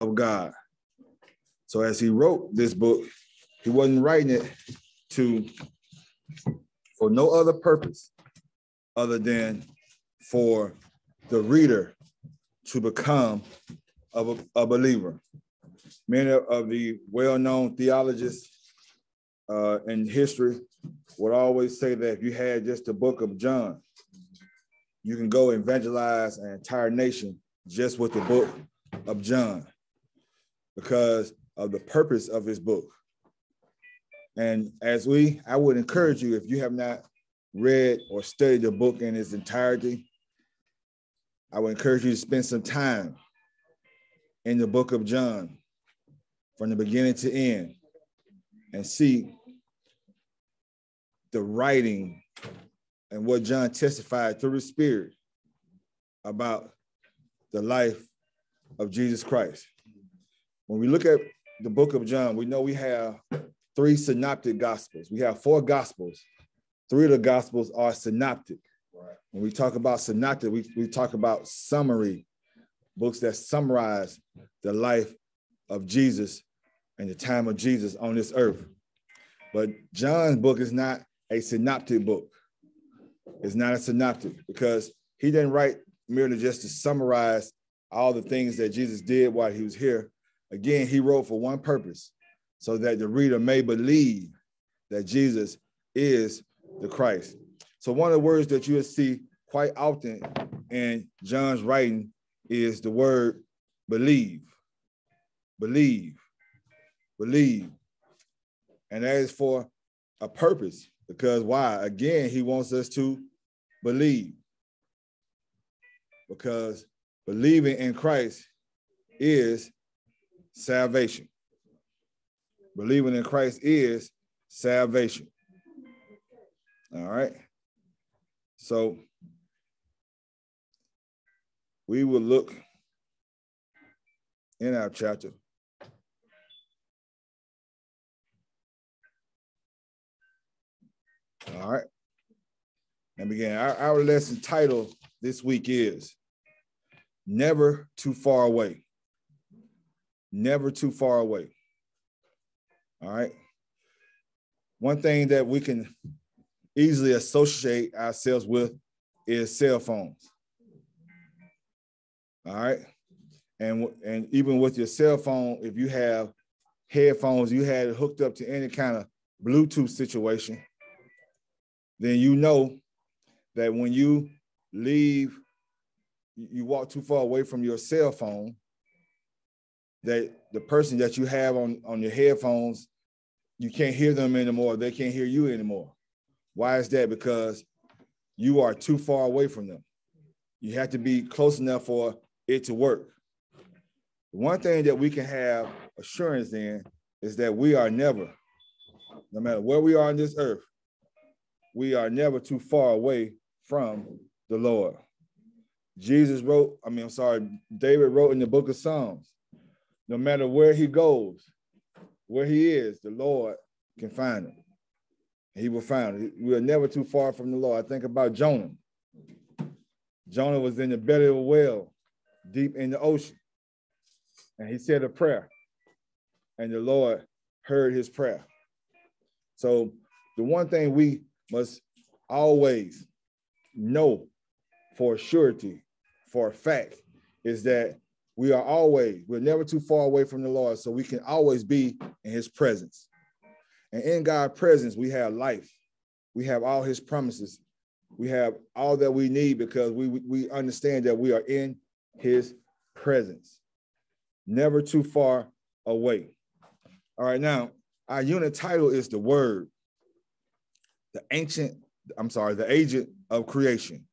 of God. So as he wrote this book, he wasn't writing it to for no other purpose other than for the reader to become a, a believer. Many of the well-known theologists uh, in history would always say that if you had just the book of John, you can go evangelize an entire nation just with the book of John because of the purpose of his book. And as we, I would encourage you, if you have not read or studied the book in its entirety, I would encourage you to spend some time in the book of John from the beginning to end and see the writing and what John testified through the Spirit about the life of Jesus Christ. When we look at the book of John, we know we have three synoptic gospels. We have four gospels. Three of the gospels are synoptic. Right. When we talk about synoptic, we, we talk about summary books that summarize the life of Jesus and the time of Jesus on this earth. But John's book is not a synoptic book. It's not a synoptic because he didn't write merely just to summarize all the things that Jesus did while he was here. Again, he wrote for one purpose so that the reader may believe that Jesus is the Christ. So, one of the words that you'll see quite often in John's writing is the word believe. Believe. Believe. And that is for a purpose because why? Again, he wants us to believe. Because believing in Christ is salvation. Believing in Christ is salvation. All right. So we will look in our chapter. All right. And begin. Our, our lesson title this week is Never Too Far Away. Never too far away. All right. One thing that we can easily associate ourselves with is cell phones. All right. And, and even with your cell phone, if you have headphones, you had it hooked up to any kind of Bluetooth situation, then you know that when you leave, you walk too far away from your cell phone, that the person that you have on, on your headphones, you can't hear them anymore. They can't hear you anymore. Why is that? Because you are too far away from them. You have to be close enough for it to work. One thing that we can have assurance in is that we are never, no matter where we are on this earth, we are never too far away from the Lord. Jesus wrote, I mean, I'm sorry, David wrote in the book of Psalms, no matter where he goes, where he is, the Lord can find him. He will find him. We are never too far from the Lord. I think about Jonah. Jonah was in the belly of a whale, deep in the ocean, and he said a prayer, and the Lord heard his prayer. So, the one thing we must always know for surety, for a fact, is that we are always, we're never too far away from the Lord, so we can always be in his presence. And in God's presence, we have life. We have all his promises. We have all that we need because we, we understand that we are in his presence. Never too far away. All right, now our unit title is the word the ancient, I'm sorry, the agent of creation,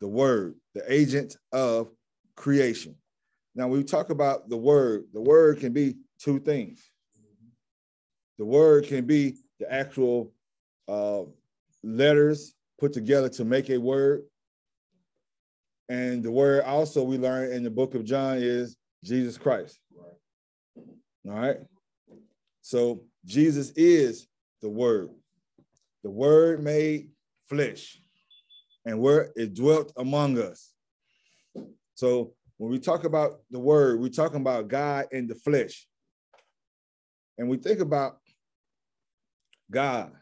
the word, the agent of creation. Now, when we talk about the word, the word can be two things. The word can be the actual uh, letters put together to make a word. And the word also we learn in the book of John is Jesus Christ. All right. So Jesus is the word the word made flesh and where it dwelt among us. So when we talk about the word, we're talking about God in the flesh. And we think about God.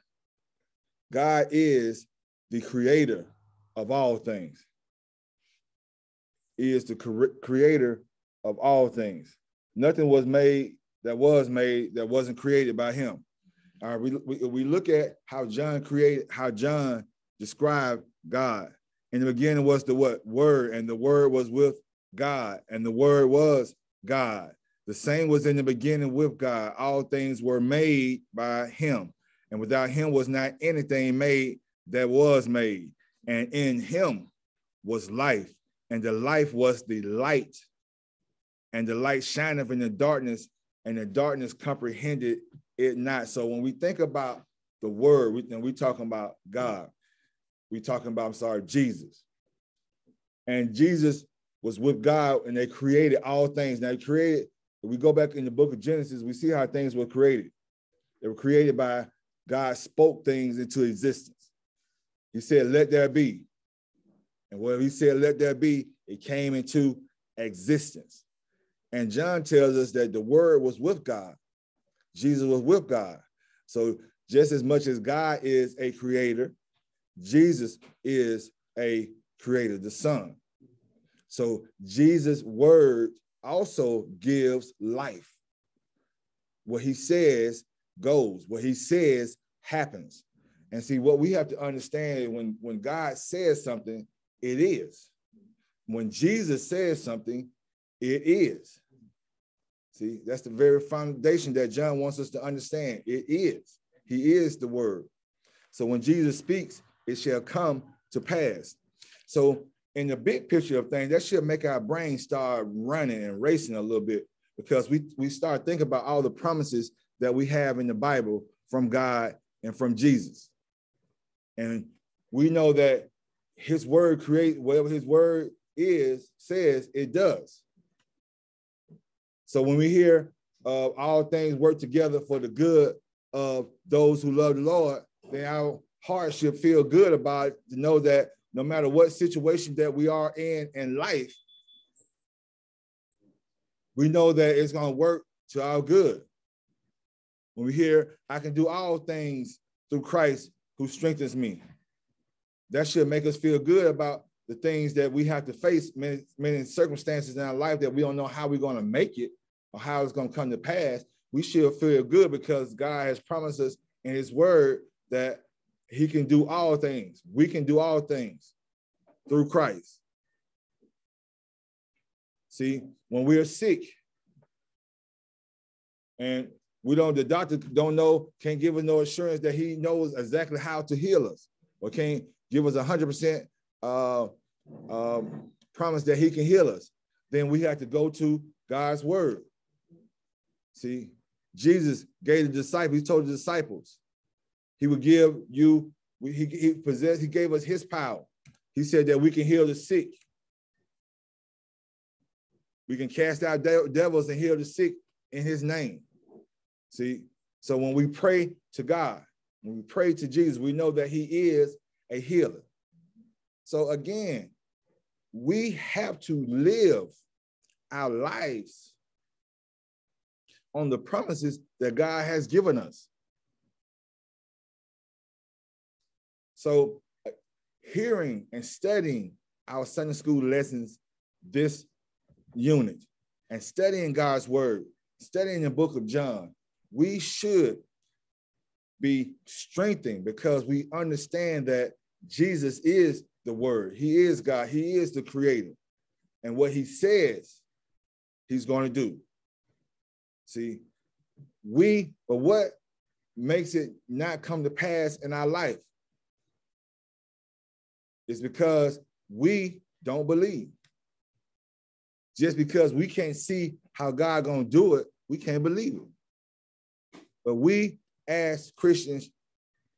God is the creator of all things. He is the creator of all things. Nothing was made that was made that wasn't created by him. Right, we, we, we look at how John created, how John described God. In the beginning was the what? Word, and the word was with God, and the word was God. The same was in the beginning with God. All things were made by him, and without him was not anything made that was made. And in him was life, and the life was the light. And the light shineth in the darkness, and the darkness comprehended it not. So when we think about the word, we, and we talking about God, We're talking about, I'm sorry, Jesus. And Jesus was with God and they created all things. Now, created, if we go back in the book of Genesis, we see how things were created. They were created by God spoke things into existence. He said, let there be. And when he said, let there be, it came into existence. And John tells us that the word was with God. Jesus was with God. So just as much as God is a creator, Jesus is a creator, the Son. So Jesus' word also gives life. What he says goes, what he says happens. And see, what we have to understand when, when God says something, it is. When Jesus says something, it is. See, that's the very foundation that John wants us to understand. It is. He is the word. So when Jesus speaks, it shall come to pass. So in the big picture of things, that should make our brain start running and racing a little bit because we, we start thinking about all the promises that we have in the Bible from God and from Jesus. And we know that his word create whatever his word is, says it does. So when we hear uh, all things work together for the good of those who love the Lord, then our heart should feel good about it to know that no matter what situation that we are in in life, we know that it's going to work to our good. When we hear, I can do all things through Christ who strengthens me, that should make us feel good about the things that we have to face, many, many circumstances in our life that we don't know how we're going to make it or how it's going to come to pass. We should feel good because God has promised us in his word that he can do all things. We can do all things through Christ. See, when we're sick and we don't, the doctor don't know, can't give us no assurance that he knows exactly how to heal us or can't give us a hundred percent uh, um, promise that he can heal us. Then we have to go to God's word. See, Jesus gave the disciples, he told the disciples, he would give you, he, he possessed, he gave us his power. He said that we can heal the sick. We can cast out de- devils and heal the sick in his name. See, so when we pray to God, when we pray to Jesus, we know that he is a healer. So again, we have to live our lives on the promises that God has given us. So, uh, hearing and studying our Sunday school lessons this unit and studying God's word, studying the book of John, we should be strengthened because we understand that Jesus is the word. He is God. He is the creator. And what he says, he's going to do. See, we, but what makes it not come to pass in our life is because we don't believe. Just because we can't see how God gonna do it, we can't believe it. But we as Christians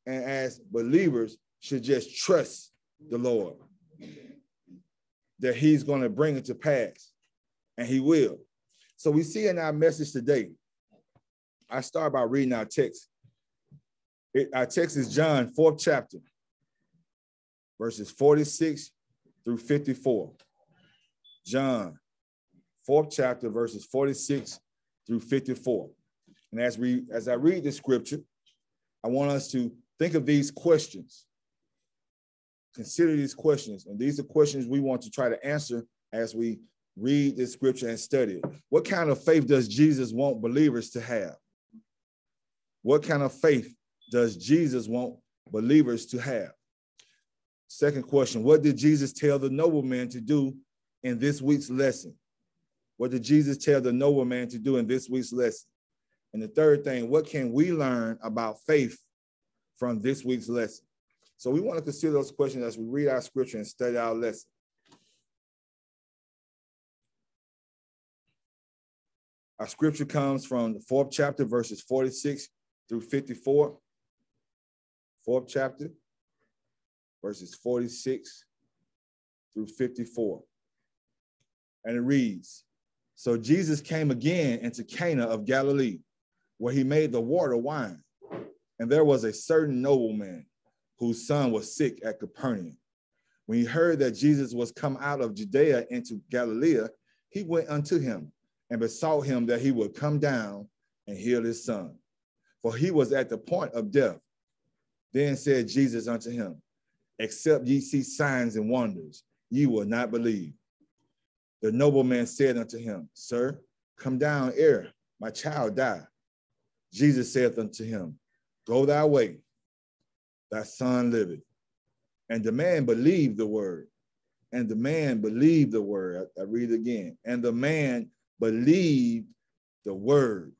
and as believers should just trust the Lord that he's to bring it to pass and he will. So we see in our message today, I start by reading our text. It, our text is John, fourth chapter, verses 46 through 54. John fourth chapter, verses 46 through 54. And as we as I read the scripture, I want us to think of these questions. Consider these questions. And these are questions we want to try to answer as we read the scripture and study it. What kind of faith does Jesus want believers to have? What kind of faith does Jesus want believers to have? Second question What did Jesus tell the nobleman to do in this week's lesson? What did Jesus tell the nobleman to do in this week's lesson? And the third thing, what can we learn about faith from this week's lesson? So we want to consider those questions as we read our scripture and study our lesson. Our scripture comes from the fourth chapter, verses 46 through 54. Fourth chapter, verses 46 through 54. And it reads So Jesus came again into Cana of Galilee, where he made the water wine. And there was a certain nobleman whose son was sick at Capernaum. When he heard that Jesus was come out of Judea into Galilee, he went unto him and besought him that he would come down and heal his son, for he was at the point of death. Then said Jesus unto him, Except ye see signs and wonders, ye will not believe. The nobleman said unto him, Sir, come down ere my child die. Jesus saith unto him, Go thy way, thy son liveth. And the man believed the word. And the man believed the word. I, I read again. And the man believed the word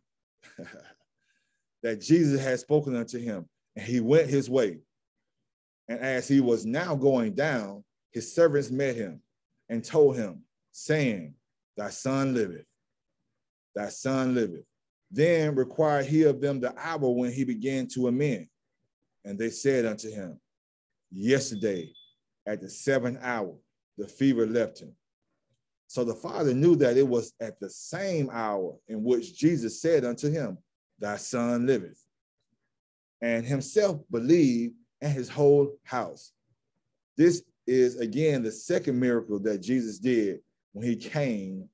that Jesus had spoken unto him, and he went his way. And as he was now going down, his servants met him and told him, saying, Thy son liveth, thy son liveth. Then required he of them the hour when he began to amend. And they said unto him, Yesterday at the seventh hour, the fever left him. So the father knew that it was at the same hour in which Jesus said unto him, Thy son liveth. And himself believed and his whole house. This is again the second miracle that Jesus did when he came,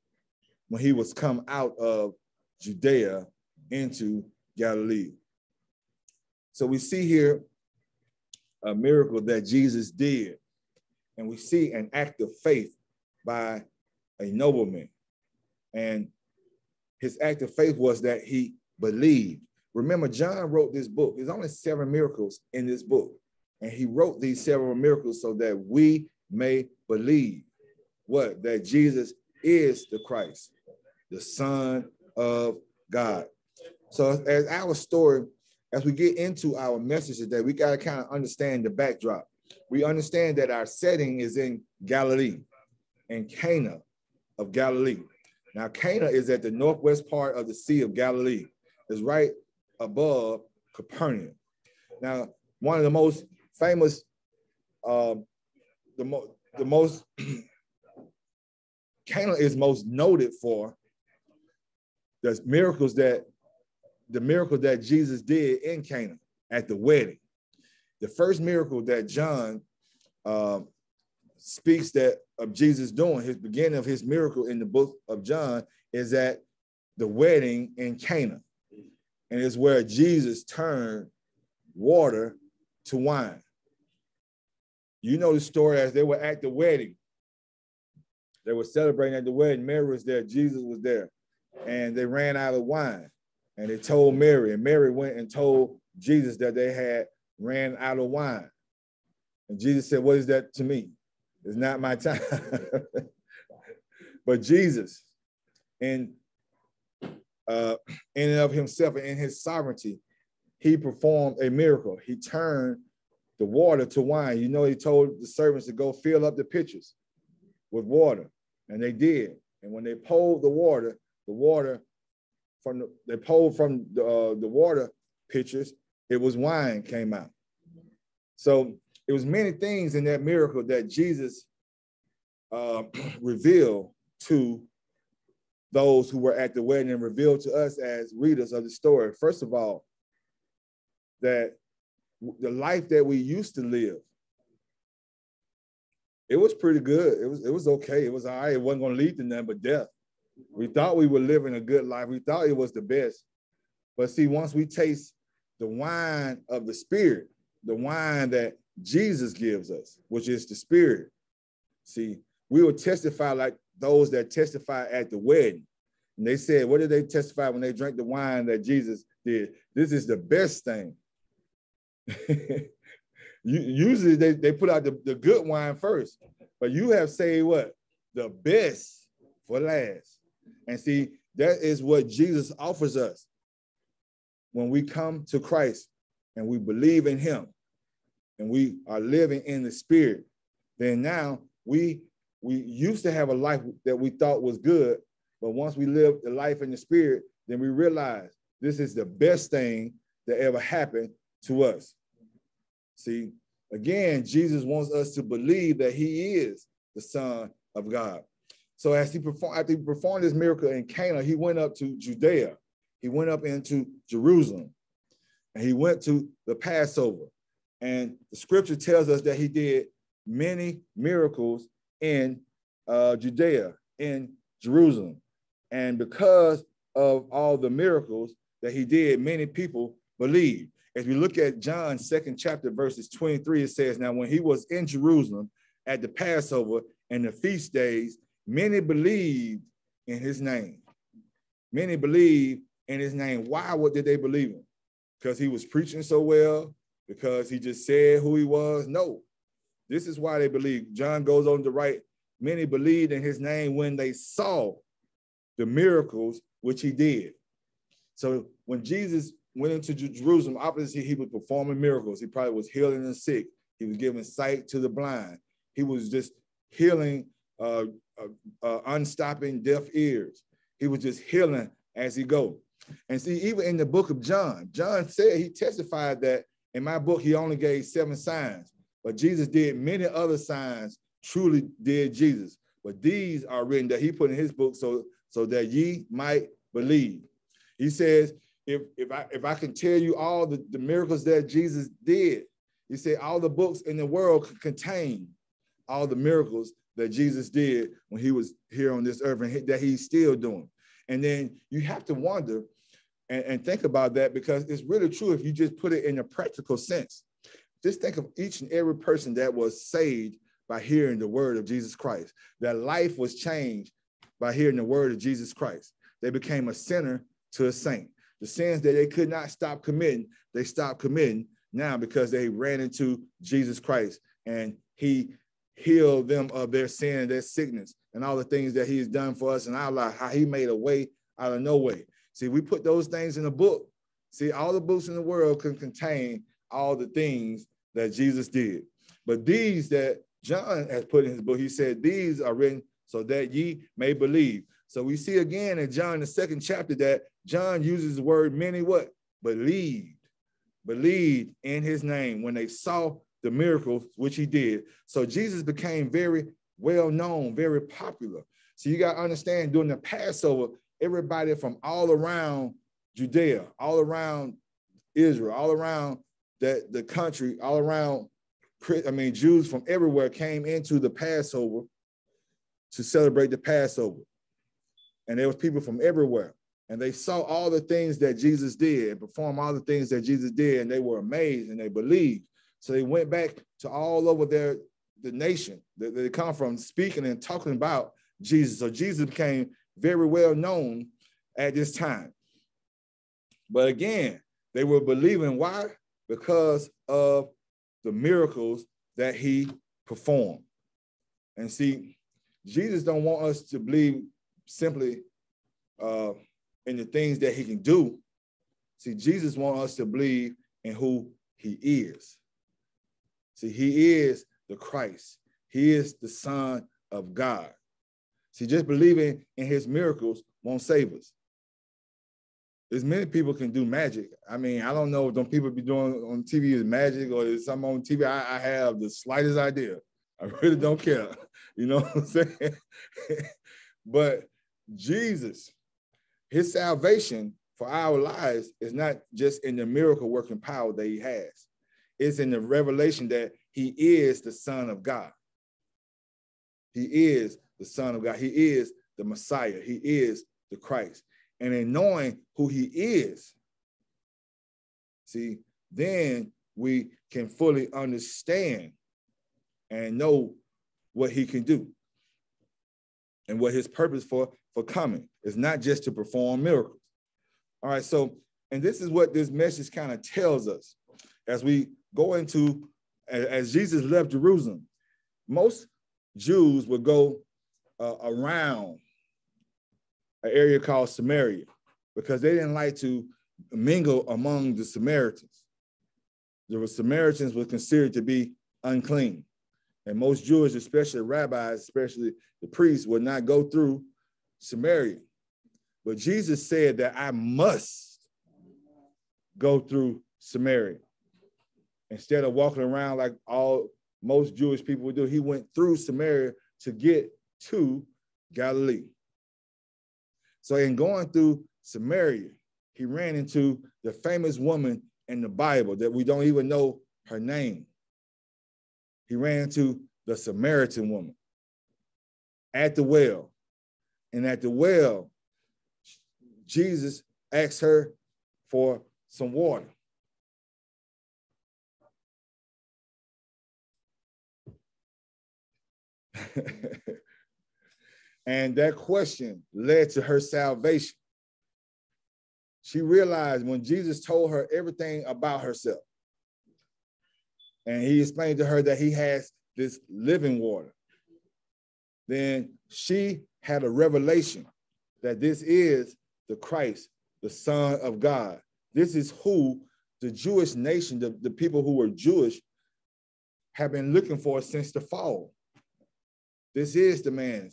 when he was come out of Judea into Galilee. So we see here a miracle that Jesus did, and we see an act of faith by a nobleman. And his act of faith was that he believed. Remember, John wrote this book. There's only seven miracles in this book. And he wrote these several miracles so that we may believe what? That Jesus is the Christ, the Son of God. So, as our story, as we get into our message today, we got to kind of understand the backdrop. We understand that our setting is in Galilee in Cana of Galilee. Now, Cana is at the northwest part of the Sea of Galilee. It's right above Capernaum. Now, one of the most famous, uh, the, mo- the most, Cana is most noted for the miracles that, the miracle that Jesus did in Cana at the wedding. The first miracle that John uh, speaks that of Jesus doing his beginning of his miracle in the book of John is at the wedding in Cana. And it's where Jesus turned water to wine. You know the story as they were at the wedding. They were celebrating at the wedding. Mary was there, Jesus was there, and they ran out of wine. And they told Mary, and Mary went and told Jesus that they had ran out of wine. And Jesus said, What is that to me? It's not my time. but Jesus, in uh, in and of himself and in his sovereignty, he performed a miracle. He turned the water to wine. You know, he told the servants to go fill up the pitchers with water, and they did. And when they pulled the water, the water from the, they pulled from the, uh, the water pitchers, it was wine came out. So it was many things in that miracle that Jesus uh, revealed to those who were at the wedding and revealed to us as readers of the story. First of all, that the life that we used to live, it was pretty good. It was it was okay. It was all right. It wasn't going to lead to nothing but death. We thought we were living a good life. We thought it was the best. But see, once we taste the wine of the spirit, the wine that Jesus gives us, which is the spirit, see, we will testify like those that testify at the wedding. And they said, what did they testify when they drank the wine that Jesus did? This is the best thing. Usually they, they put out the, the good wine first, but you have said what? The best for last. And see, that is what Jesus offers us when we come to Christ and we believe in him and we are living in the spirit. Then now we we used to have a life that we thought was good, but once we lived the life in the spirit, then we realized this is the best thing that ever happened to us. See, again, Jesus wants us to believe that he is the Son of God. So as he performed, after he performed this miracle in Cana, he went up to Judea. He went up into Jerusalem and he went to the Passover. And the scripture tells us that he did many miracles in uh, Judea, in Jerusalem. And because of all the miracles that he did, many people believed. If you look at John's second chapter, verses 23, it says, Now when he was in Jerusalem at the Passover and the feast days, many believed in his name. Many believed in his name. Why what did they believe him? Because he was preaching so well, because he just said who he was? No. This is why they believe. John goes on to write, many believed in his name when they saw the miracles which he did. So when Jesus went into Jerusalem, obviously he was performing miracles. He probably was healing the sick. He was giving sight to the blind. He was just healing uh, uh, uh, unstopping deaf ears. He was just healing as he go. And see, even in the book of John, John said he testified that in my book he only gave seven signs, but Jesus did many other signs. Truly did Jesus, but these are written that he put in his book so so that ye might believe. He says if, if, I, if I can tell you all the, the miracles that Jesus did, he said all the books in the world contain all the miracles that Jesus did when he was here on this earth and that he's still doing. And then you have to wonder and, and think about that because it's really true if you just put it in a practical sense. Just think of each and every person that was saved by hearing the word of Jesus Christ. Their life was changed by hearing the word of Jesus Christ. They became a sinner to a saint the sins that they could not stop committing, they stopped committing now because they ran into Jesus Christ and he healed them of their sin, their sickness, and all the things that he has done for us in our life, how he made a way out of no way. See, we put those things in a book. See, all the books in the world can contain all the things that Jesus did. But these that John has put in his book, he said, These are written so that ye may believe. So we see again in John, the second chapter, that John uses the word many what? Believed. Believed in his name when they saw the miracles which he did. So Jesus became very well known, very popular. So you got to understand during the Passover, everybody from all around Judea, all around Israel, all around that the country, all around I mean Jews from everywhere came into the Passover to celebrate the Passover. And there was people from everywhere and they saw all the things that Jesus did and perform all the things that Jesus did, and they were amazed and they believed. So they went back to all over their the nation that they come from, speaking and talking about Jesus. So Jesus became very well known at this time. But again, they were believing why? Because of the miracles that he performed. And see, Jesus don't want us to believe simply uh, in the things that he can do. See, Jesus wants us to believe in who he is. See, he is the Christ. He is the Son of God. See, just believing in his miracles won't save us. As many people can do magic. I mean, I don't know if don't people be doing on TV is magic or is some on TV. I, I have the slightest idea. I really don't care. You know what I'm saying? but Jesus, his salvation for our lives is not just in the miracle working power that he has, it's in the revelation that he is the Son of God. He is the Son of God. He is the Messiah. He is the Christ. And in knowing who he is, see, then we can fully understand and know what he can do and what his purpose for for coming is not just to perform miracles. All right, so and this is what this message kind of tells us as we go into as Jesus left Jerusalem. Most Jews would go uh, around an area called Samaria because they didn't like to mingle among the Samaritans. The Samaritans were considered to be unclean. And most Jewish, especially rabbis, especially the priests, would not go through Samaria. But Jesus said that I must go through Samaria. Instead of walking around like all most Jewish people would do, he went through Samaria to get to Galilee. So, in going through Samaria, he ran into the famous woman in the Bible that we don't even know her name he ran to the Samaritan woman at the well. And at the well, Jesus asked her for some water. and that question led to her salvation. She realized when Jesus told her everything about herself, and he explained to her that he has this living water. Then she had a revelation that this is the Christ, the Son of God. This is who the Jewish nation, the, the people who were Jewish, have been looking for since the fall. This is the man.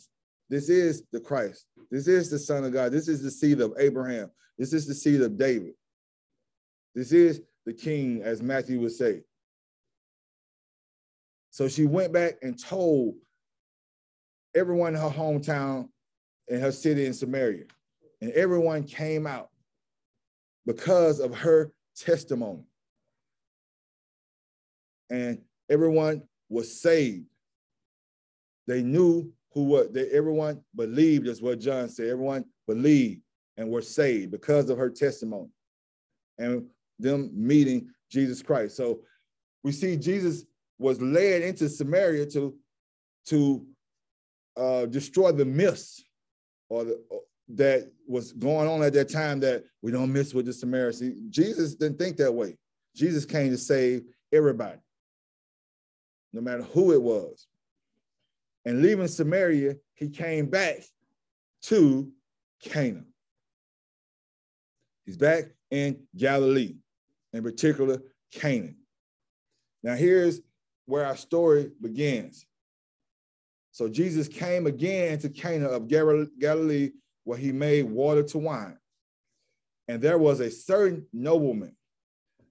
This is the Christ. This is the Son of God. This is the seed of Abraham. This is the seed of David. This is the king, as Matthew would say. So she went back and told everyone in her hometown in her city in Samaria. And everyone came out because of her testimony. And everyone was saved. They knew who what they everyone believed is what John said. Everyone believed and were saved because of her testimony and them meeting Jesus Christ. So we see Jesus was led into Samaria to, to uh, destroy the myths or the, that was going on at that time that we don't miss with the Samaritans. Jesus didn't think that way. Jesus came to save everybody, no matter who it was. And leaving Samaria, he came back to Canaan. He's back in Galilee, in particular, Canaan. Now, here's where our story begins. So Jesus came again to Cana of Galilee, where he made water to wine. And there was a certain nobleman.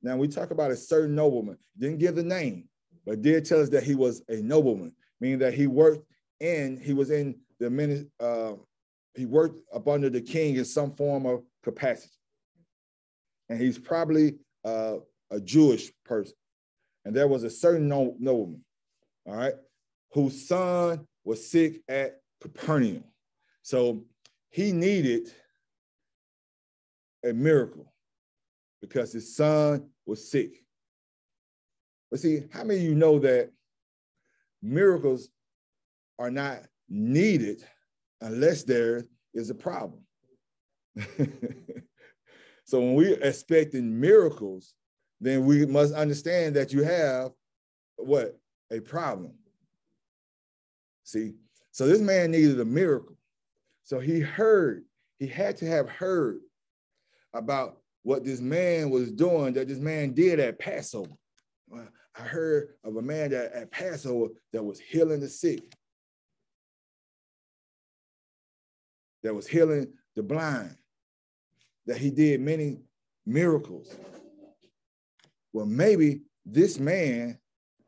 Now we talk about a certain nobleman. Didn't give the name, but did tell us that he was a nobleman, meaning that he worked in, he was in the uh, he worked up under the king in some form of capacity. And he's probably uh, a Jewish person. And there was a certain nobleman, all right, whose son was sick at Capernaum. So he needed a miracle because his son was sick. But see, how many of you know that miracles are not needed unless there is a problem? so when we're expecting miracles, then we must understand that you have what? A problem. See? So this man needed a miracle. So he heard, he had to have heard about what this man was doing, that this man did at Passover. I heard of a man that at Passover that was healing the sick, that was healing the blind, that he did many miracles well, maybe this man,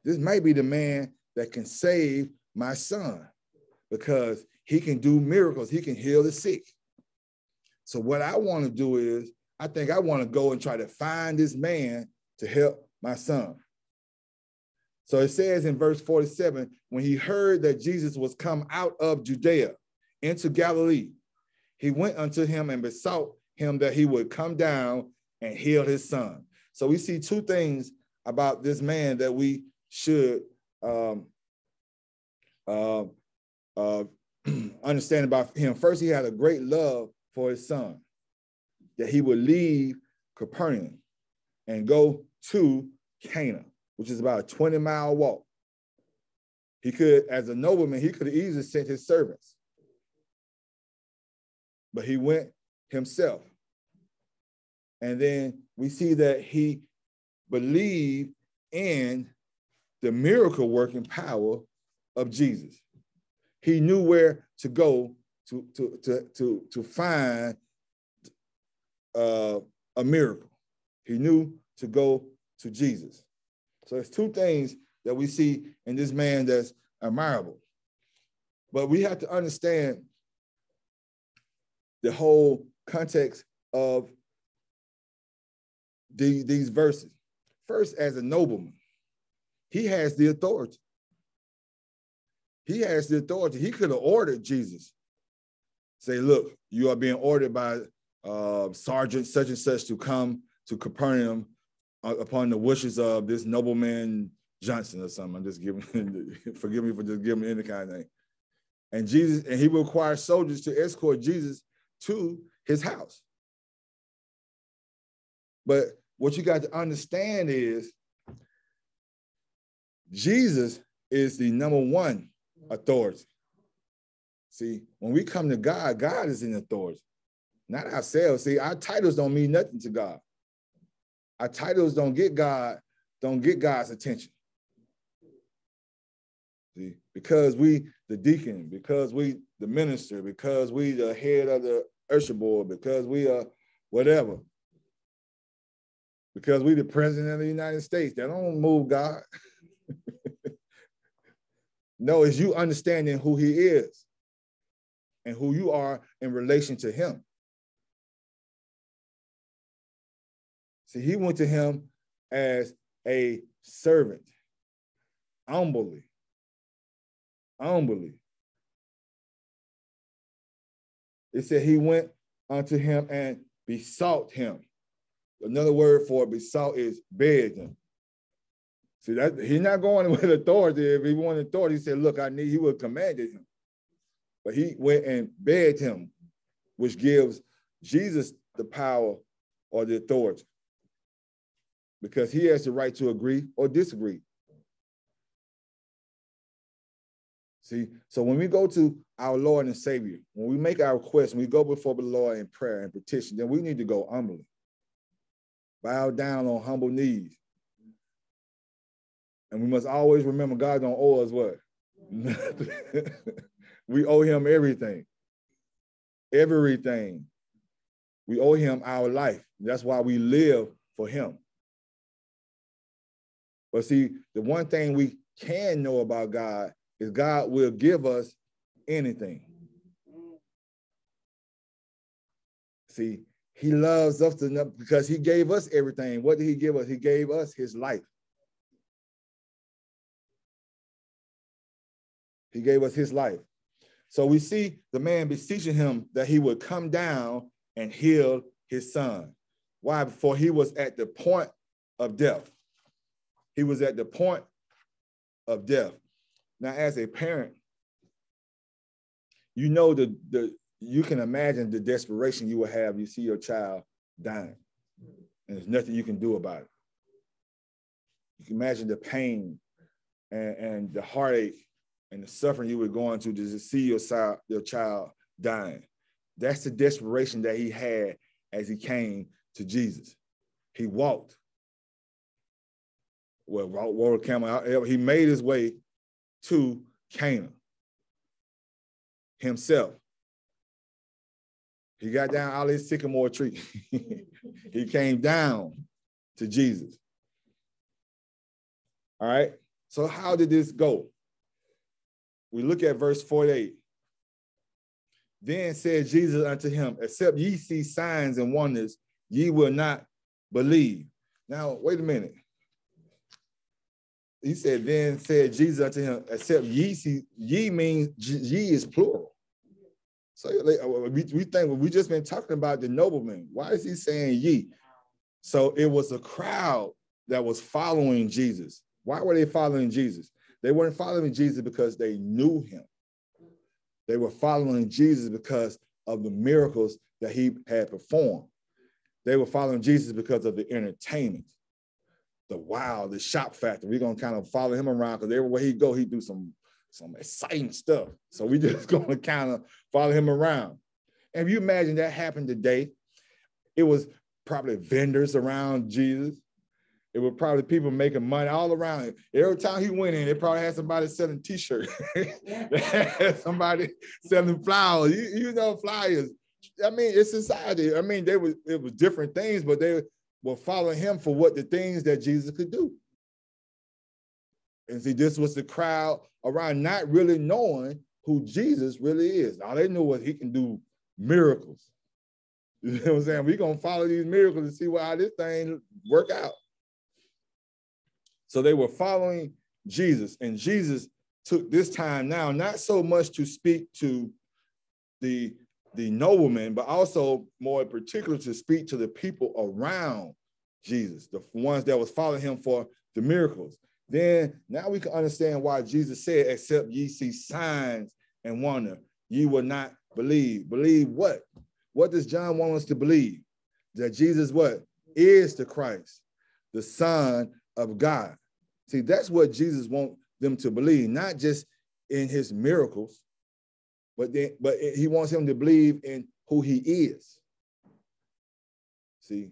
this might be the man that can save my son because he can do miracles, he can heal the sick. So, what I want to do is, I think I want to go and try to find this man to help my son. So it says in verse 47 when he heard that Jesus was come out of Judea into Galilee. He went unto him and besought him that he would come down and heal his son. So we see two things about this man that we should um, uh, uh, understand about him. First, he had a great love for his son, that he would leave Capernaum and go to Cana, which is about a 20 mile walk. He could, as a nobleman, he could have easily sent his servants. But he went himself. And then we see that he believed in the miracle working power of Jesus. He knew where to go to, to, to, to, to find uh, a miracle. He knew to go to Jesus. So there's two things that we see in this man that's admirable. But we have to understand the whole context of the, these verses. First, as a nobleman, he has the authority. He has the authority. He could have ordered Jesus. Say, look, you are being ordered by uh, Sergeant such and such to come to Capernaum Uh, upon the wishes of this nobleman Johnson or something. I'm just giving, forgive me for just giving any kind of name. And Jesus, and he requires soldiers to escort Jesus to his house. But what you got to understand is Jesus is the number one authority. See, when we come to God, God is in authority, not ourselves. See, our titles don't mean nothing to God. Our titles don't get God, don't get God's attention. See, because we the deacon, because we the minister, because we the head of the usher board, because we are whatever. Because we the president of the United States. That don't move God. no, it's you understanding who he is and who you are in relation to him. See, he went to him as a servant, humbly, humbly. It said he went unto him and besought him. Another word for besought is begged. See that he's not going with authority. If he wanted authority, he said, "Look, I need." He would commanded him, but he went and begged him, which gives Jesus the power or the authority because he has the right to agree or disagree. See, so when we go to our Lord and Savior, when we make our request, when we go before the Lord in prayer and petition, then we need to go humbly, bow down on humble knees. And we must always remember God don't owe us what? we owe him everything. Everything. We owe him our life. That's why we live for him. But see, the one thing we can know about God is God will give us anything. See, he loves us enough because he gave us everything. What did he give us? He gave us his life. He gave us his life. So we see the man beseeching him that he would come down and heal his son. Why? Before he was at the point of death. He was at the point of death. Now, as a parent, you know the, the you can imagine the desperation you will have. You see your child dying, and there's nothing you can do about it. You can imagine the pain and, and the heartache and the suffering you were going to to see your, your child dying. That's the desperation that he had as he came to Jesus. He walked well, Walter Campbell, he made his way to Cana himself. He got down of his sycamore tree. he came down to Jesus. All right. So, how did this go? We look at verse 48. Then said Jesus unto him, Except ye see signs and wonders, ye will not believe. Now, wait a minute he said, then said Jesus unto him, except ye see, ye means ye is plural. So like, uh, we, we think well, we just been talking about the nobleman. Why is he saying ye? So it was a crowd that was following Jesus. Why were they following Jesus? They weren't following Jesus because they knew him. They were following Jesus because of the miracles that he had performed. They were following Jesus because of the entertainment, the wow, the shock factor. We're gonna kind of follow him around because everywhere he go, he do some some exciting stuff. So we just gonna kind of follow him around. And if you imagine that happened today, it was probably vendors around Jesus. It was probably people making money all around him. Every time he went in, they probably had somebody selling T-shirts. somebody selling flowers. You, you know, flyers. I mean, it's society. I mean, they were it was different things, but they were following him for what the things that Jesus could do. And see, this was the crowd around not really knowing who Jesus really is. All they knew was he can do miracles. You know what I'm saying? We're gonna follow these miracles and see how this thing work out. So they were following Jesus, and Jesus took this time now, not so much to speak to the, the nobleman, but also more in particular to speak to the people around Jesus, the ones that was following him for the miracles. Then now we can understand why Jesus said, except ye see signs and wonder, ye will not believe. Believe what? What does John want us to believe? That Jesus what? Is the Christ, the Son of God. See, that's what Jesus wants them to believe, not just in his miracles, but then, but he wants him to believe in who he is. See,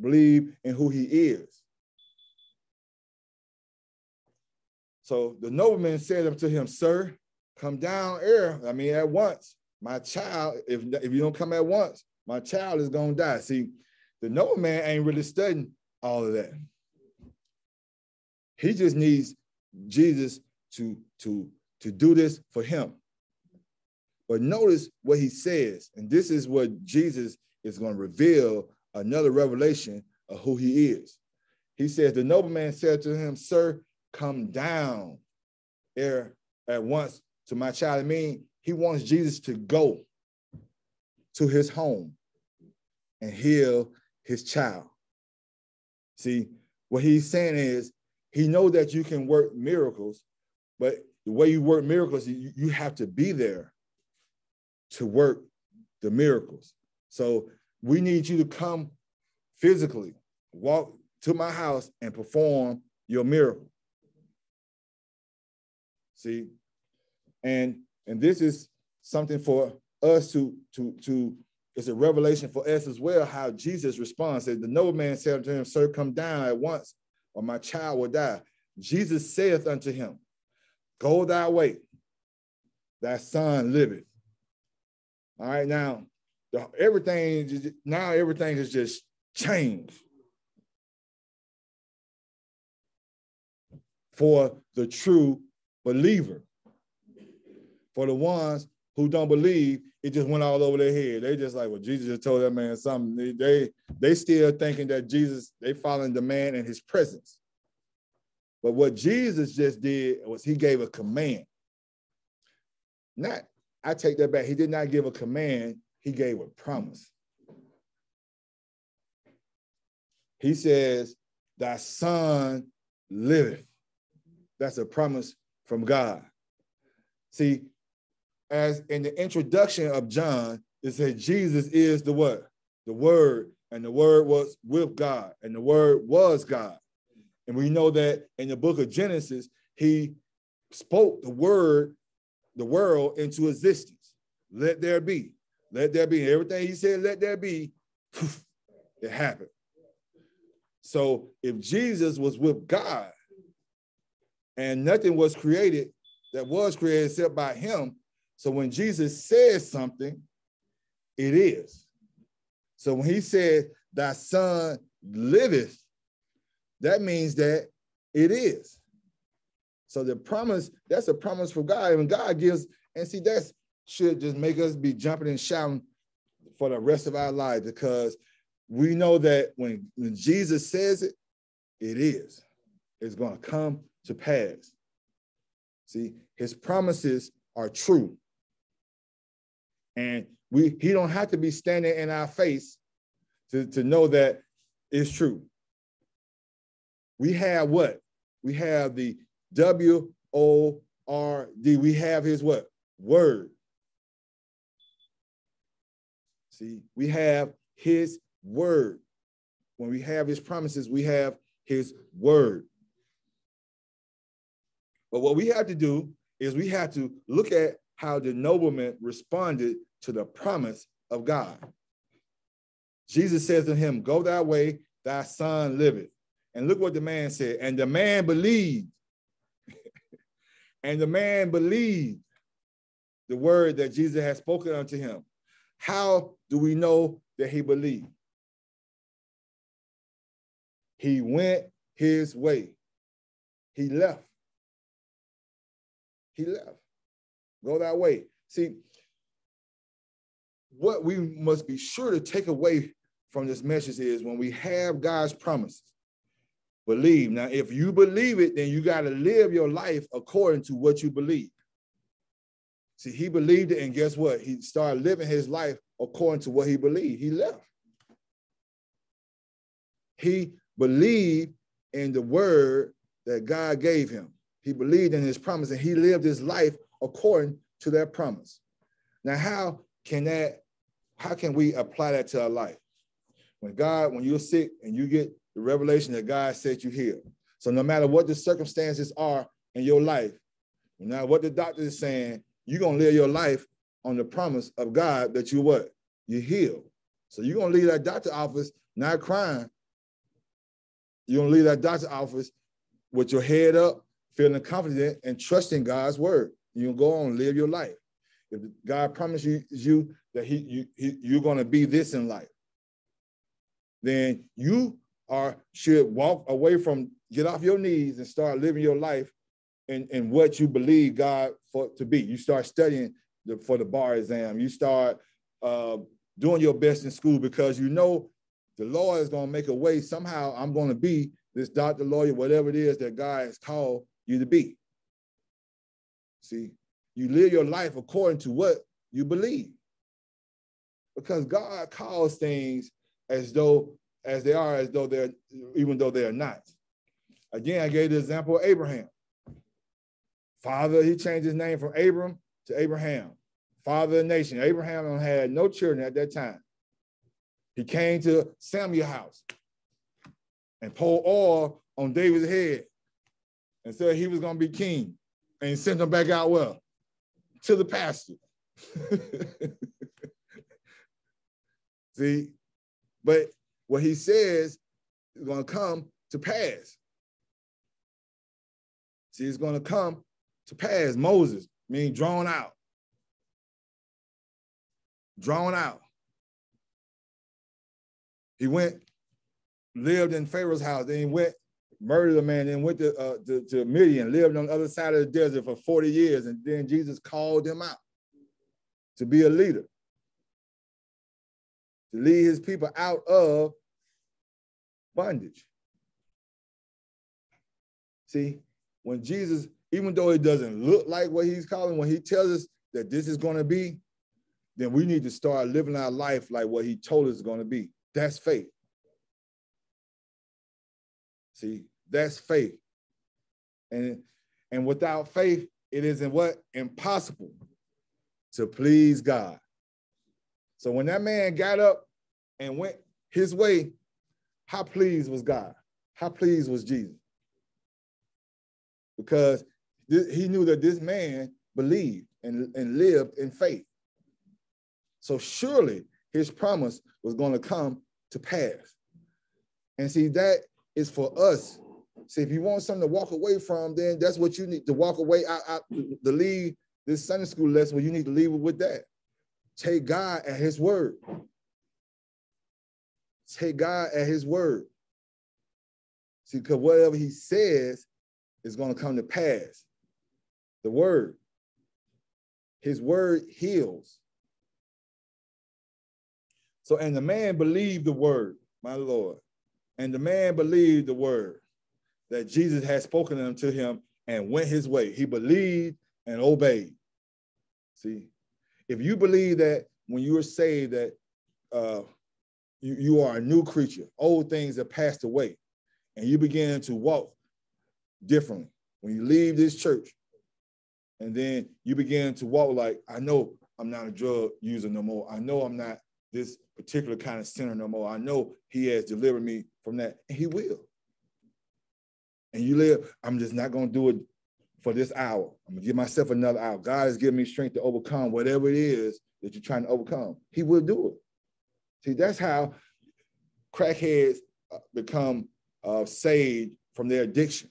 believe in who he is. So the nobleman said unto him, Sir, come down here. I mean, at once. My child, if, if you don't come at once, my child is going to die. See, the nobleman ain't really studying all of that. He just needs Jesus to, to, to do this for him. But notice what he says, and this is what Jesus is going to reveal another revelation of who he is. He says, The nobleman said to him, Sir, come down here at once to my child. I mean, he wants Jesus to go to his home and heal his child. See, what he's saying is he know that you can work miracles, but the way you work miracles, you, you have to be there to work the miracles. So we need you to come physically, walk to my house and perform your miracle. See, and and this is something for us to to to it's a revelation for us as well how Jesus responds. That the nobleman said unto him, Sir, come down at once or my child will die. Jesus saith unto him, Go thy way, thy son liveth. All right, now the, everything now everything has just changed for the true believer. For the ones who don't believe, it just went all over their head. They just like, well, Jesus just told that man something. They they, they still thinking that Jesus, they following the man in his presence. But what Jesus just did was he gave a command. Not, I take that back. He did not give a command, he gave a promise. He says, Thy son liveth. That's a promise from God. See, as in the introduction of John, it said Jesus is the what? The Word, and the Word was with God, and the Word was God. And we know that in the book of Genesis, he spoke the word, the world into existence. Let there be. Let there be. Everything he said, let there be, it happened. So if Jesus was with God and nothing was created that was created except by him, so when Jesus says something, it is. So when he said, Thy son liveth, that means that it is. So the promise, that's a promise for God. And God gives, and see, that should just make us be jumping and shouting for the rest of our lives because we know that when, when Jesus says it, it is. It's going to come to pass. See, his promises are true. And we he don't have to be standing in our face to, to know that it's true. We have what? We have the W O R D. We have his what? Word. See, we have his word. When we have his promises, we have his word. But what we have to do is we have to look at how the nobleman responded to the promise of God. Jesus says to him, Go thy way, thy son liveth. And look what the man said. And the man believed. And the man believed the word that Jesus had spoken unto him. How do we know that he believed? He went his way. He left. He left. Go that way. See, what we must be sure to take away from this message is when we have God's promises, believe. Now, if you believe it, then you got to live your life according to what you believe. See, he believed it, and guess what? He started living his life according to what he believed. He left. He believed in the word that God gave him. He believed in his promise, and he lived his life according to that promise. Now, how can that, how can we apply that to our life? When God, when you're sick and you get the revelation that God said you here. So no matter what the circumstances are in your life, no matter what the doctor is saying, you're gonna live your life on the promise of God that you what? You heal. So you're gonna leave that doctor office not crying. You're gonna leave that doctor office with your head up, feeling confident and trusting God's word. You're gonna go on live your life. If God promises you, you that he, you, he, you're gonna be this in life, then you are should walk away from get off your knees and start living your life in, in what you believe God for to be. You start studying the, for the bar exam. You start uh, doing your best in school because you know the Lord is going to make a way. Somehow I'm going to be this doctor, lawyer, whatever it is that God has called you to be. See, you live your life according to what you believe. Because God calls things as though as they are, as though they're even though they are not. Again, I gave the example of Abraham. Father, he changed his name from Abram to Abraham, father of the nation. Abraham had no children at that time. He came to Samuel's house and poured oil on David's head and said he was going to be king. And sent him back out well to the pasture. See, but what he says is going to come to pass. See, it's going to come to pass. Moses, mean drawn out. Drawn out. He went, lived in Pharaoh's house, then he went, murdered a man, then went to, uh, to, to Midian, lived on the other side of the desert for 40 years, and then Jesus called him out to be a leader, to lead his people out of bondage. See, when Jesus even though it doesn't look like what he's calling, when he tells us that this is going to be, then we need to start living our life like what he told us is going to be. That's faith. See, that's faith. And, and without faith, it isn't what? Impossible to please God. So when that man got up and went his way, how pleased was God? How pleased was Jesus? Because he knew that this man believed and, and lived in faith. So surely his promise was going to come to pass. And see, that is for us. See, if you want something to walk away from, then that's what you need to walk away out, out to leave this Sunday school lesson. Well, you need to leave it with that. Take God at his word. Take God at his word. See, because whatever he says is going to come to pass the word. His word heals. So, and the man believed the word, my Lord. And the man believed the word that Jesus had spoken unto him and went his way. He believed and obeyed. See, if you believe that when you are saved that uh, you, you are a new creature, old things have passed away, and you begin to walk differently. When you leave this church, and then you begin to walk like, I know I'm not a drug user no more. I know I'm not this particular kind of sinner no more. I know he has delivered me from that, and he will. And you live, I'm just not gonna do it for this hour. I'm gonna give myself another hour. God has given me strength to overcome whatever it is that you're trying to overcome. He will do it. See, that's how crackheads uh, become uh, saved from their addiction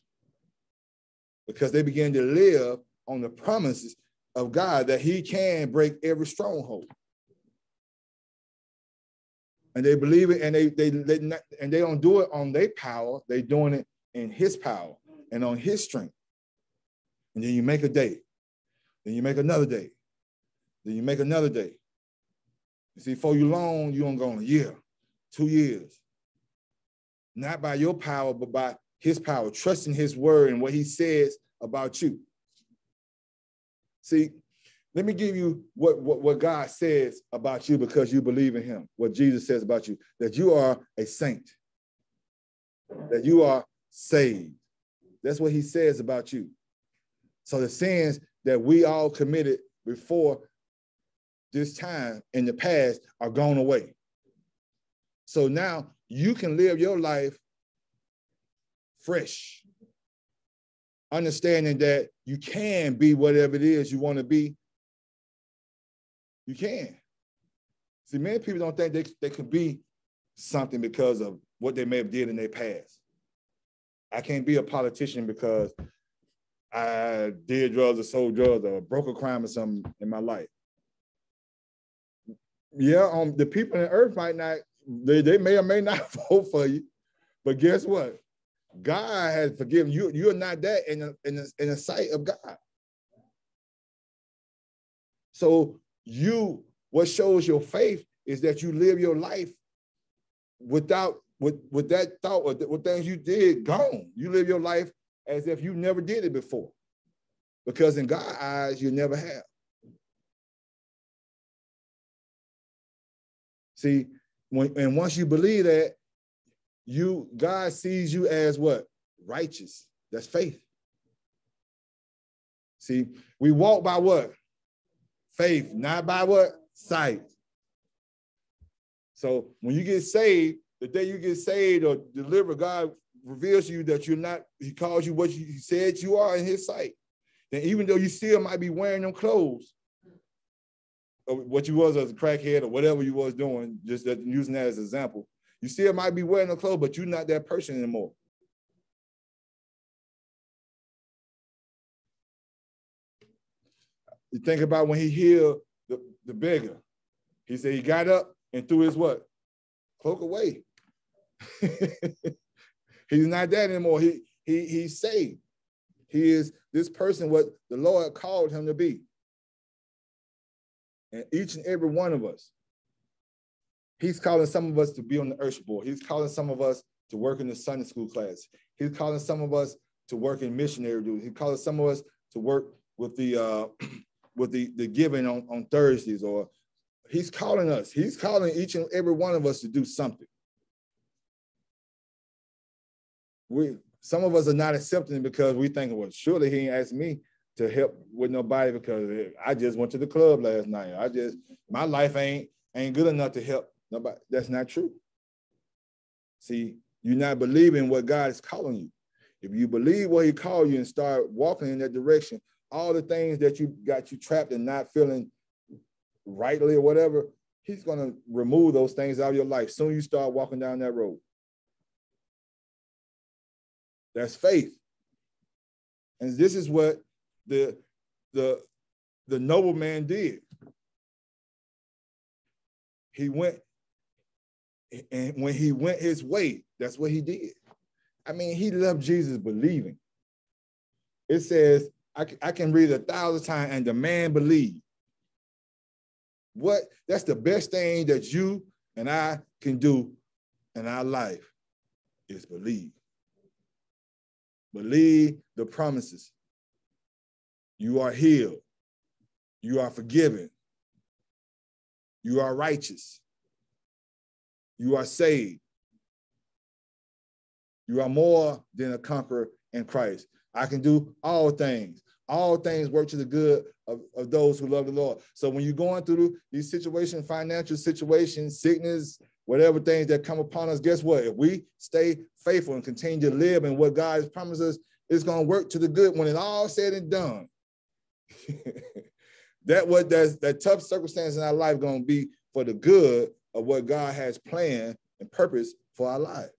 because they begin to live on the promises of God that He can break every stronghold. And they believe it, and they they, they not, and they don't do it on their power. They're doing it in His power and on His strength. And then you make a day, then you make another day, then you make another day. You see, for you long, you don't go on a year, two years. Not by your power, but by his power, trusting his word and what he says about you. See, let me give you what, what, what God says about you because you believe in him, what Jesus says about you, that you are a saint, that you are saved. That's what he says about you. So the sins that we all committed before this time in the past are gone away. So now you can live your life fresh, understanding that you can be whatever it is you want to be. You can. See, many people don't think they, they can be something because of what they may have did in their past. I can't be a politician because I did drugs or sold drugs or broke a crime or something in my life yeah, um, the people in earth might not, they, they may or may not vote for you. But guess what? God has forgiven you. You're not that in the, in the, in the sight of God. So you, what shows your faith is that you live your life without with with that thought or with things you did gone. You live your life as if you never did it before, because in God's eyes you never have. See, when and once you believe that, you God sees you as what? Righteous. That's faith. See, we walk by what? Faith, not by what? Sight. So when you get saved, the day you get saved or delivered, God reveals to you that you're not, He calls you what you, He said you are in His sight. Then even though you still might be wearing them clothes, what you was as a crackhead or whatever you was doing, just that, using that as an example, you still might be wearing the clothes, but you're not that person anymore. You think about when he healed the, the beggar. He said he got up and threw his what? Cloak away. he's not that anymore. He he he's saved. He is this person what the Lord called him to be. And each and every one of us, he's calling some of us to be on the usher board. He's calling some of us to work in the Sunday school class. He's calling some of us to work in missionary duties. He's calling some of us to work with the uh, with the, the giving on, on Thursdays, or he's calling us. He's calling each and every one of us to do something. We some of us are not accepting because we think, well, surely he ain't asked me to help with nobody because I just went to the club last night. I just my life ain't ain't good enough to help nobody. That's not true. See, you're not believing what God is calling you. If you believe what He called you and start walking in that direction, all the things that you got you trapped and not feeling rightly or whatever, He's gonna remove those things out of your life. Soon you start walking down that road. That's faith. And this is what the the the nobleman did. He went, and when he went his way, that's what he did. I mean, he loved Jesus believing. It says, I, I can read a thousand times, and the man believed. What? That's the best thing that you and I can do in our life is believe. Believe the promises. You are healed. You are forgiven. You are righteous. You are saved. You are more than a conqueror in Christ. I can do all things. All things work to the good of, of those who love the Lord. So when you're going through these situations, financial situations, sickness, whatever things that come upon us, guess what? If we stay faithful and continue to live in what God has promised us, it's going to work to the good when it's all said and done. that what that, that tough circumstance in our life going to be for the good of what God has planned and purpose for our life.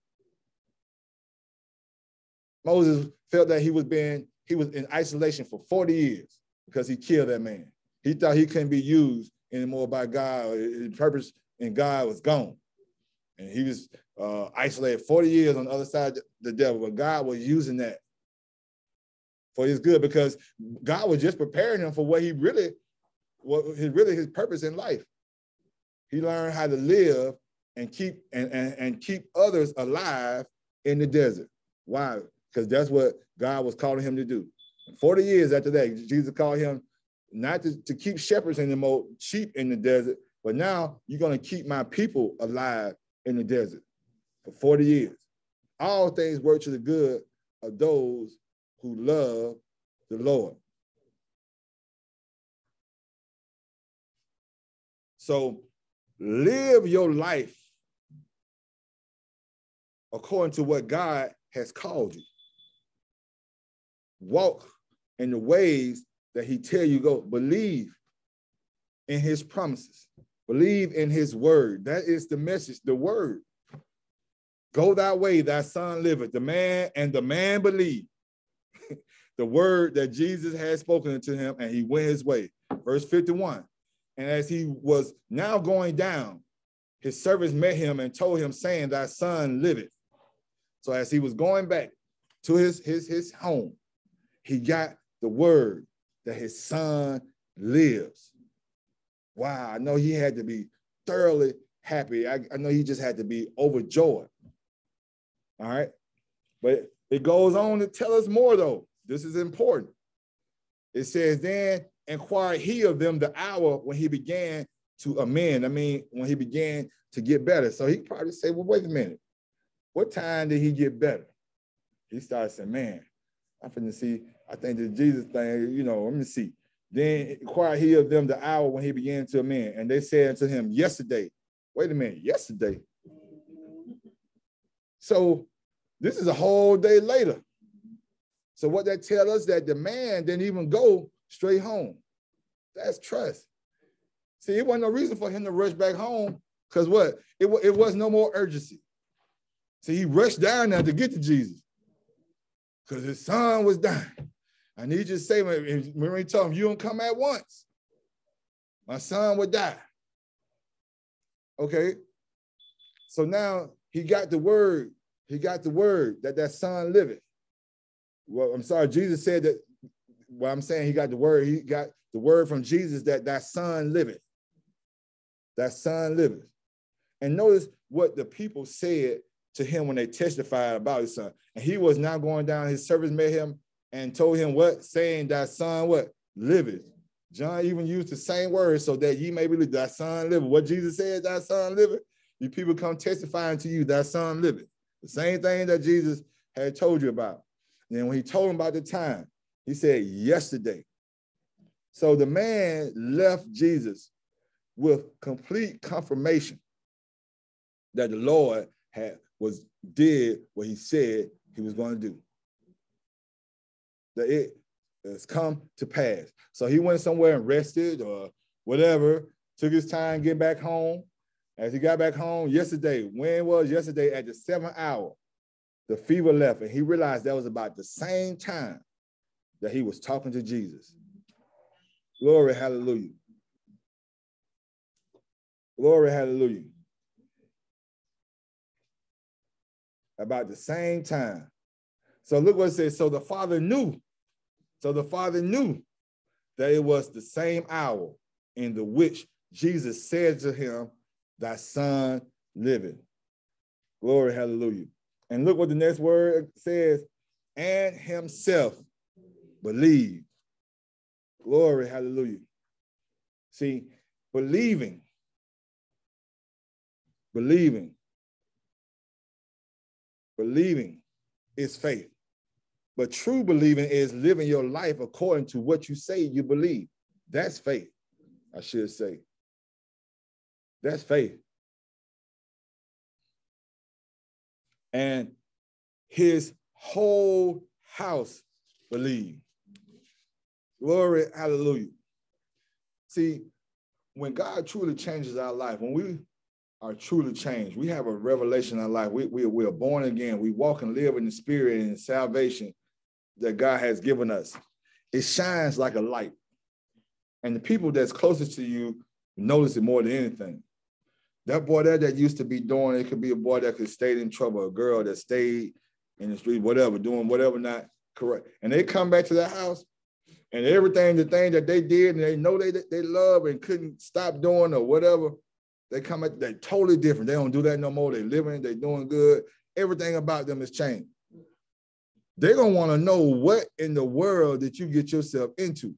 Moses felt that he was being he was in isolation for 40 years because he killed that man. He thought he couldn't be used anymore by God. His purpose in God was gone. And he was uh, isolated 40 years on the other side of the devil, but God was using that for his good because God was just preparing him for what he really, what his really his purpose in life. He learned how to live and keep and, and, and keep others alive in the desert. Why? Because that's what God was calling him to do. 40 years after that, Jesus called him not to, to keep shepherds anymore, sheep in the desert, but now you're going to keep my people alive in the desert for 40 years. All things work to the good of those who love the Lord. So live your life according to what God has called you. Walk in the ways that he tell you go. Believe in his promises. Believe in his word. That is the message, the word. Go that way, thy son liveth. The man and the man believe the word that Jesus had spoken to him, and he went his way. Verse 51. And as he was now going down, his servants met him and told him, saying, Thy son liveth. So as he was going back to his, his, his home, he got the word that his son lives. Wow, I know he had to be thoroughly happy. I, I know he just had to be overjoyed. All right. But it goes on to tell us more, though. This is important. It says, Then inquired he of them the hour when he began to amend. I mean, when he began to get better. So he probably say, Well, wait a minute. What time did he get better? He started saying, Man, I'm finna see. I think the Jesus thing, you know, let me see. Then inquired he of them the hour when he began to amend. And they said unto him, Yesterday. Wait a minute, yesterday. So this is a whole day later. So what that tell us that the man didn't even go straight home. That's trust. See, it wasn't no reason for him to rush back home because what? It, it was no more urgency. See, he rushed down there to get to Jesus because his son was dying. I need you to say, remember he told him, you don't come at once. My son would die. Okay. So now he got the word. He got the word that that son liveth. Well, I'm sorry. Jesus said that. Well, I'm saying he got the word. He got the word from Jesus that that son liveth. That son liveth. And notice what the people said to him when they testified about his son. And he was now going down. His servants met him and told him what, saying that son what liveth. John even used the same word so that ye may believe that son liveth. What Jesus said, that son liveth. You people come testifying to you that son liveth. The same thing that Jesus had told you about. And then when he told him about the time, he said, yesterday. So the man left Jesus with complete confirmation that the Lord had was did what he said he was going to do. That it has come to pass. So he went somewhere and rested or whatever, took his time getting back home. As he got back home yesterday, when was yesterday at the seventh hour, the fever left, and he realized that was about the same time that he was talking to Jesus. Glory, hallelujah. Glory, hallelujah. About the same time. So look what it says. So the father knew. So the father knew that it was the same hour in the which Jesus said to him, Thy son liveth. Glory, hallelujah. And look what the next word says, and himself believed. Glory, hallelujah. See, believing believing. Believing is faith. But true believing is living your life according to what you say you believe. That's faith, I should say. That's faith. And his whole house believed. Glory, hallelujah. See, when God truly changes our life, when we are truly changed, we have a revelation in our life. We, we, we are born again. We walk and live in the spirit and salvation that God has given us. It shines like a light. And the people that's closest to you notice it more than anything. That boy there that used to be doing, it could be a boy that could stay in trouble, a girl that stayed in the street, whatever, doing whatever not correct. And they come back to that house and everything, the thing that they did and they know they they love and couldn't stop doing or whatever, they come at they totally different. They don't do that no more. They living, they doing good. Everything about them has changed. They're gonna want to know what in the world did you get yourself into.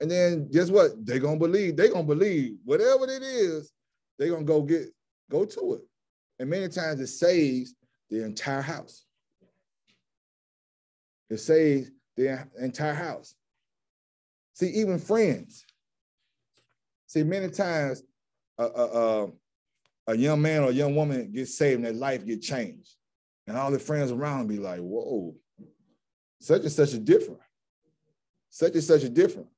And then guess what? They're gonna believe, they're gonna believe whatever it is, they're gonna go get go to it. And many times it saves the entire house. It saves the entire house. See, even friends. See, many times a, a, a, a young man or a young woman gets saved and their life get changed. And all their friends around be like, whoa, such and such a different. Such and such a different.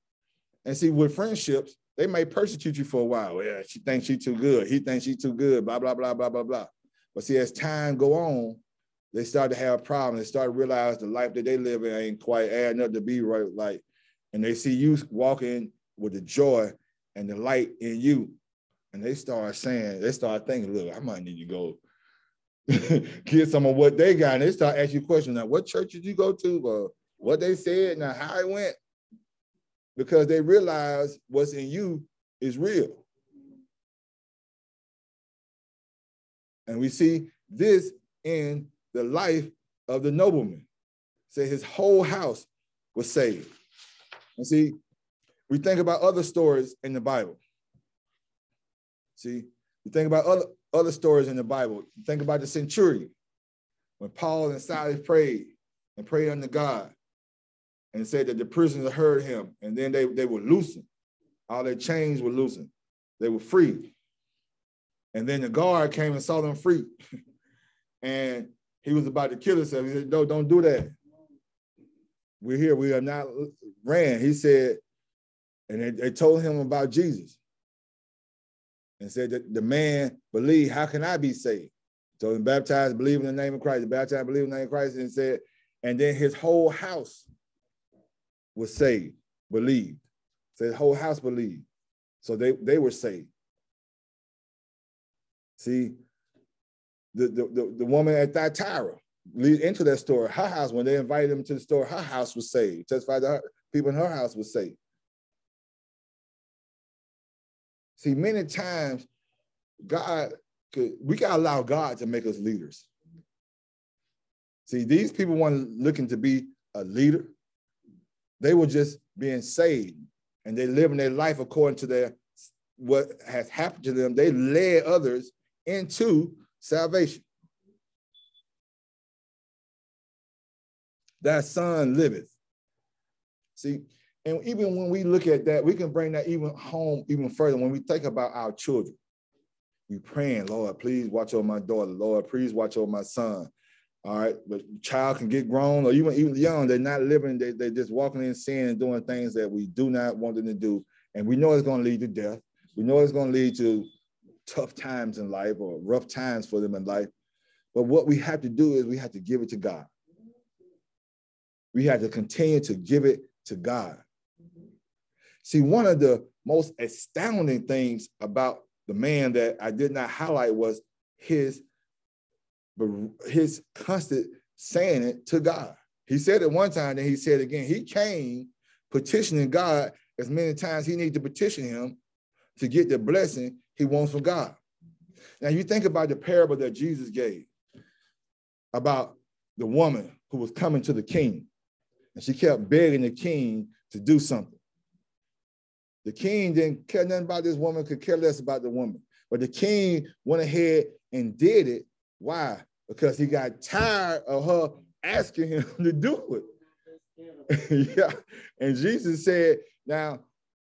And see, with friendships, they may persecute you for a while. Yeah, she thinks she's too good. He thinks she's too good, blah, blah, blah, blah, blah, blah. But see, as time go on, they start to have problems. They start to realize the life that they live in ain't quite adding up to be right. Like, and they see you walking with the joy and the light in you. And they start saying, they start thinking, look, I might need to go get some of what they got. And they start asking you questions. Now, what church did you go to? Or what they said, now how it went. Because they realize what's in you is real. And we see this in the life of the nobleman. Say his whole house was saved. And see, we think about other stories in the Bible. See, we think about other, other stories in the Bible. Think about the centurion. When Paul and Silas prayed and prayed unto God and said that the prisoners heard him, and then they, they were loosened. All their chains were loosened. They were free. And then the guard came and saw them free. and he was about to kill himself. He said, No, don't do that. We're here. We are not ran. He said, and they, they told him about Jesus and said that the man believed, how can I be saved? So he baptized, believe in the name of Christ, baptized, believe in the name of Christ, and said, and then his whole house was saved, believed. So the whole house believed. So they, they were saved. See, the, the, the, the woman at Thyatira lead into that store, her house, when they invited him to the store, her house was saved. Testified that people in her house was saved. See, many times God could, we gotta allow God to make us leaders. See, these people weren't looking to be a leader. They were just being saved and they living their life according to their what has happened to them. They led others into salvation. That son liveth. See, and even when we look at that, we can bring that even home even further. When we think about our children, we praying, Lord, please watch over my daughter. Lord, please watch over my son. All right, but child can get grown or even even young. They're not living. They they're just walking in sin and doing things that we do not want them to do, and we know it's going to lead to death. We know it's going to lead to tough times in life or rough times for them in life. But what we have to do is we have to give it to God. We have to continue to give it to God. See, one of the most astounding things about the man that I did not highlight was his, his constant saying it to God. He said it one time, then he said again. He came petitioning God as many times he needed to petition him to get the blessing he wants from God. Now, you think about the parable that Jesus gave about the woman who was coming to the king, and she kept begging the king to do something. The king didn't care nothing about this woman, could care less about the woman. But the king went ahead and did it. Why? Because he got tired of her asking him to do it. yeah. And Jesus said, now,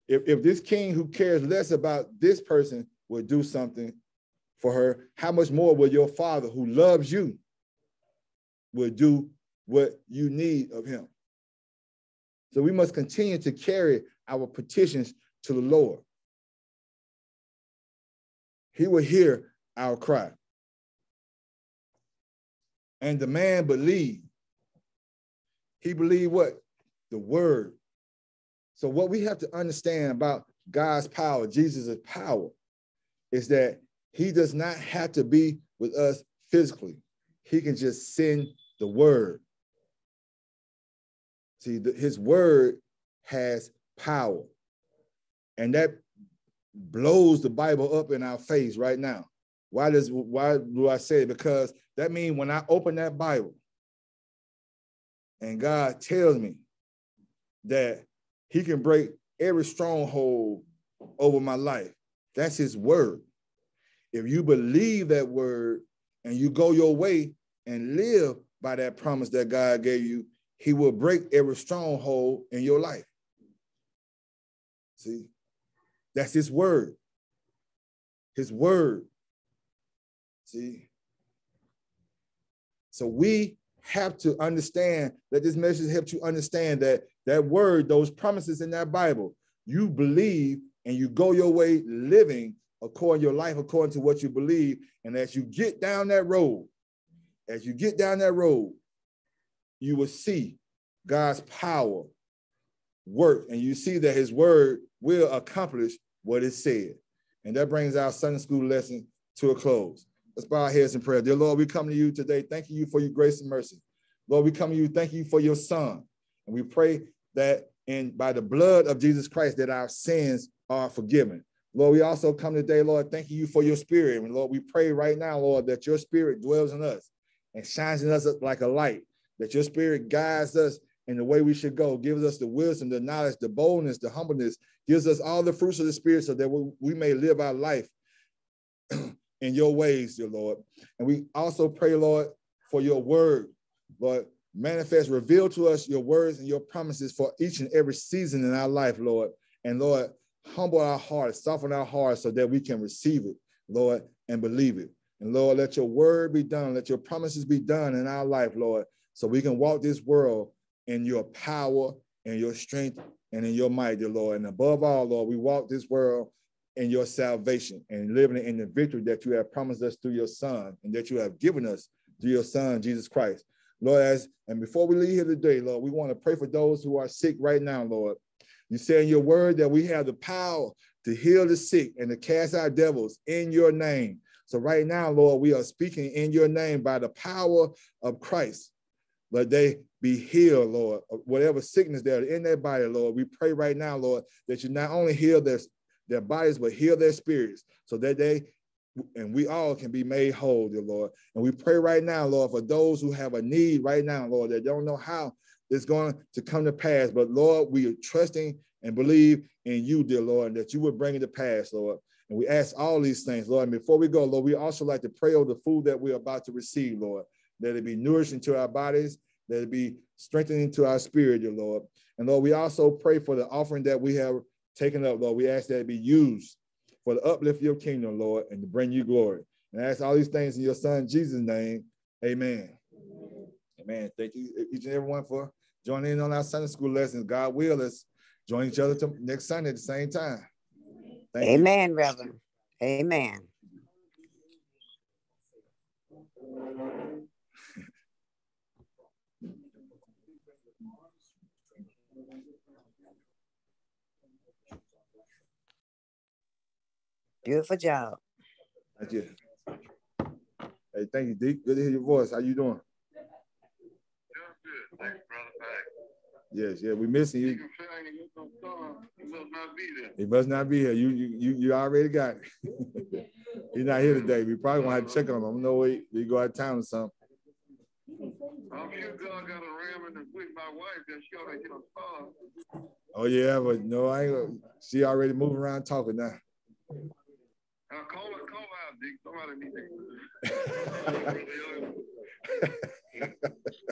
if, if this king who cares less about this person would do something for her, how much more will your father who loves you will do what you need of him? So we must continue to carry our petitions to the Lord. He will hear our cry. And the man believed. He believed what? The word. So, what we have to understand about God's power, Jesus' power, is that he does not have to be with us physically. He can just send the word. See, the, his word has power. And that blows the Bible up in our face right now. Why does why do I say it? Because that means when I open that Bible and God tells me that he can break every stronghold over my life. That's his word. If you believe that word and you go your way and live by that promise that God gave you, he will break every stronghold in your life. See, that's his word. His word. See? So we have to understand that this message helps you understand that that word, those promises in that Bible, you believe and you go your way living according your life according to what you believe. And as you get down that road, as you get down that road, you will see God's power work and you see that his word will accomplish what it said. And that brings our Sunday school lesson to a close. Let's bow our heads in prayer. Dear Lord, we come to you today. Thanking you for your grace and mercy. Lord, we come to you. Thank you for your son. And we pray that in by the blood of Jesus Christ that our sins are forgiven. Lord, we also come today, Lord, thanking you for your spirit. And Lord, we pray right now, Lord, that your spirit dwells in us and shines in us like a light, that your spirit guides us in the way we should go, gives us the wisdom, the knowledge, the boldness, the humbleness, gives us all the fruits of the spirit so that we, we may live our life in your ways, dear Lord. And we also pray, Lord, for your word, Lord, manifest, reveal to us your words and your promises for each and every season in our life, Lord. And Lord, humble our hearts, soften our hearts so that we can receive it, Lord, and believe it. And Lord, let your word be done, let your promises be done in our life, Lord, so we can walk this world in your power and your strength and in your might, dear Lord. And above all, Lord, we walk this world in your salvation and living in the victory that you have promised us through your Son and that you have given us through your Son, Jesus Christ. Lord, as and before we leave here today, Lord, we want to pray for those who are sick right now, Lord. You say in your word that we have the power to heal the sick and to cast out devils in your name. So right now, Lord, we are speaking in your name by the power of Christ. Let they be healed, Lord, whatever sickness there in their body, Lord. We pray right now, Lord, that you not only heal their, their bodies, but heal their spirits so that they and we all can be made whole, dear Lord. And we pray right now, Lord, for those who have a need right now, Lord, that don't know how it's going to come to pass. But Lord, we are trusting and believe in you, dear Lord, that you will bring it to pass, Lord. And we ask all these things, Lord. And before we go, Lord, we also like to pray over the food that we're about to receive, Lord. That it be nourishing to our bodies, that it be strengthening to our spirit, dear Lord. And Lord, we also pray for the offering that we have taken up, Lord. We ask that it be used for the uplift of your kingdom, Lord, and to bring you glory. And I ask all these things in your son Jesus' name. Amen. Amen. Thank you, each and everyone, for joining in on our Sunday school lessons. God will us join each other next Sunday at the same time. Thank Amen, you. Reverend. Amen. Beautiful job. Thank you. Hey, thank you, Deke. Good to hear your voice. How you doing? Thanks, brother. Yes, yeah, we missing you. He must not be here. You you you, you already got it. He's not here today. We probably gonna have to check on him. No way he go out of town or something. I'm sure God got a ram in the with my wife that she ought to hit a star. Oh yeah, but no, I ain't. She already moving around talking now. Uh, call it, call out, Dick. Somebody need to.